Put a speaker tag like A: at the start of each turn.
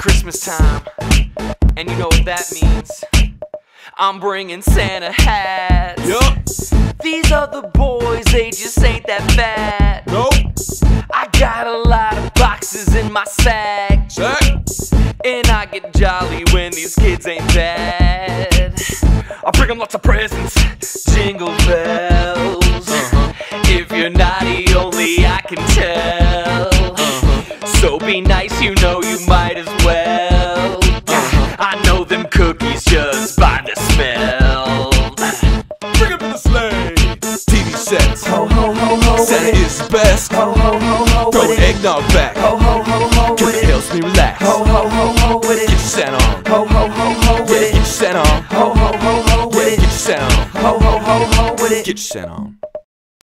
A: Christmas time, and you know what that means. I'm bringing Santa hats.
B: Yup.
A: These other boys, they just ain't that bad.
B: Nope.
A: I got a lot of boxes in my sack,
B: Check.
A: and I get jolly when these kids ain't bad. I bring them lots of presents, jingle bells. Nice, you know you might as well.
B: Uh-huh.
A: I know them cookies just by the smell.
B: Bring up the sleigh. TV sets.
C: Ho ho ho ho it.
B: is best.
C: Ho ho ho ho
B: Throw
C: it.
B: eggnog back.
C: Ho ho ho ho
B: Cause it
C: it.
B: helps me relax.
C: Ho ho ho ho with
B: Get your
C: it.
B: Santa on.
C: Ho ho ho ho with
B: get your
C: it.
B: Santa on.
C: Ho ho ho ho with
B: get your
C: it.
B: Santa on.
C: Ho ho ho ho with it.
B: Get your Santa on.